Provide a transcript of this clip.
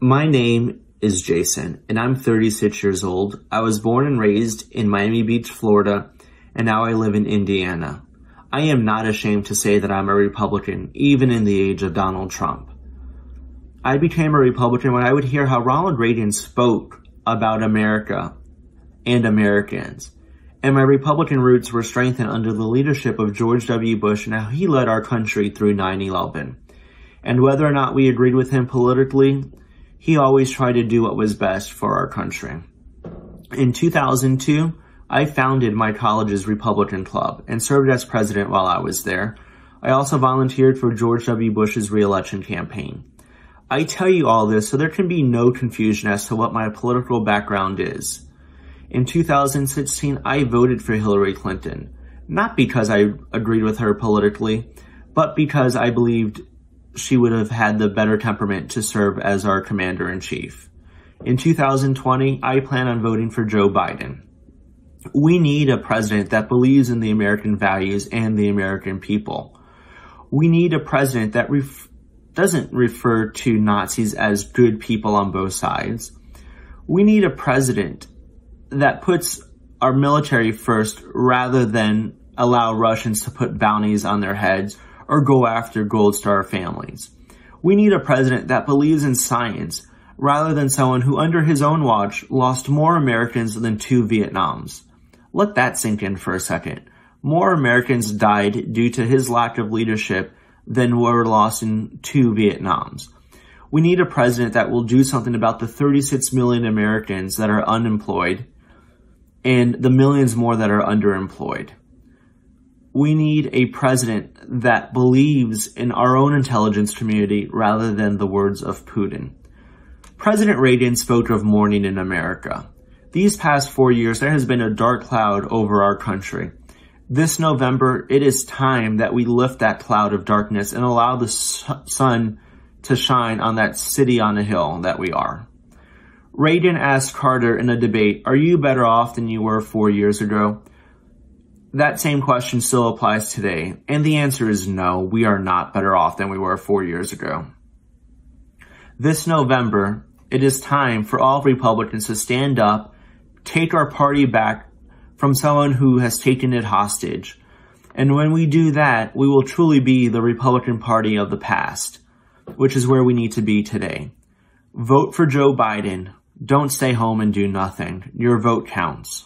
My name is Jason, and I'm 36 years old. I was born and raised in Miami Beach, Florida, and now I live in Indiana. I am not ashamed to say that I'm a Republican, even in the age of Donald Trump. I became a Republican when I would hear how Ronald Reagan spoke about America and Americans. And my Republican roots were strengthened under the leadership of George W. Bush and how he led our country through 9-11. And whether or not we agreed with him politically, he always tried to do what was best for our country. In 2002, I founded my college's Republican Club and served as president while I was there. I also volunteered for George W. Bush's reelection campaign. I tell you all this so there can be no confusion as to what my political background is. In 2016, I voted for Hillary Clinton, not because I agreed with her politically, but because I believed she would have had the better temperament to serve as our commander in chief. In 2020, I plan on voting for Joe Biden. We need a president that believes in the American values and the American people. We need a president that ref- doesn't refer to Nazis as good people on both sides. We need a president that puts our military first rather than allow Russians to put bounties on their heads or go after Gold Star families. We need a president that believes in science rather than someone who under his own watch lost more Americans than two Vietnams. Let that sink in for a second. More Americans died due to his lack of leadership than were lost in two Vietnams. We need a president that will do something about the 36 million Americans that are unemployed and the millions more that are underemployed we need a president that believes in our own intelligence community rather than the words of Putin. President Reagan spoke of morning in America. These past four years, there has been a dark cloud over our country. This November, it is time that we lift that cloud of darkness and allow the sun to shine on that city on a hill that we are. Reagan asked Carter in a debate, are you better off than you were four years ago? That same question still applies today, and the answer is no, we are not better off than we were four years ago. This November, it is time for all Republicans to stand up, take our party back from someone who has taken it hostage. And when we do that, we will truly be the Republican Party of the past, which is where we need to be today. Vote for Joe Biden. Don't stay home and do nothing. Your vote counts.